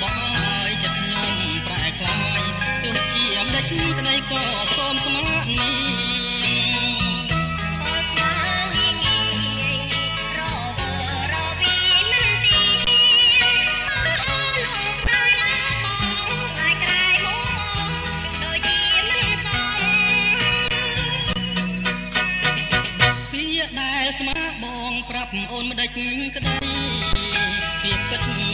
បោះឲ្យចិត្តខ្ញុំប្រែក្លាយទោះជាអំដេចក្តីក៏សូមស្មានីដែលស្មា បងប្រាប់អូនម្ដេចក្តីពីពិត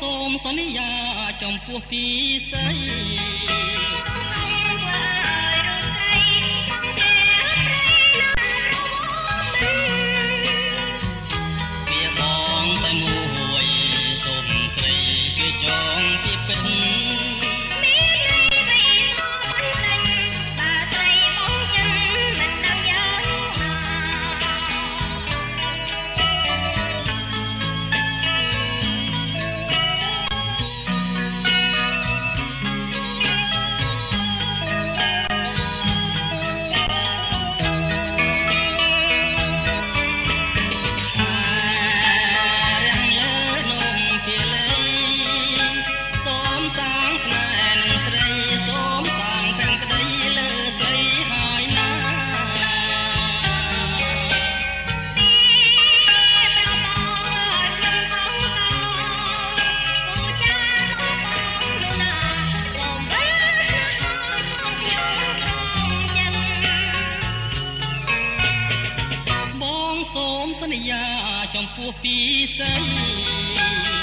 សូមសន្យាចំពោះពីស័យន្យាចំពោះពីស័យពី សូមស្រីជាចងពីពិត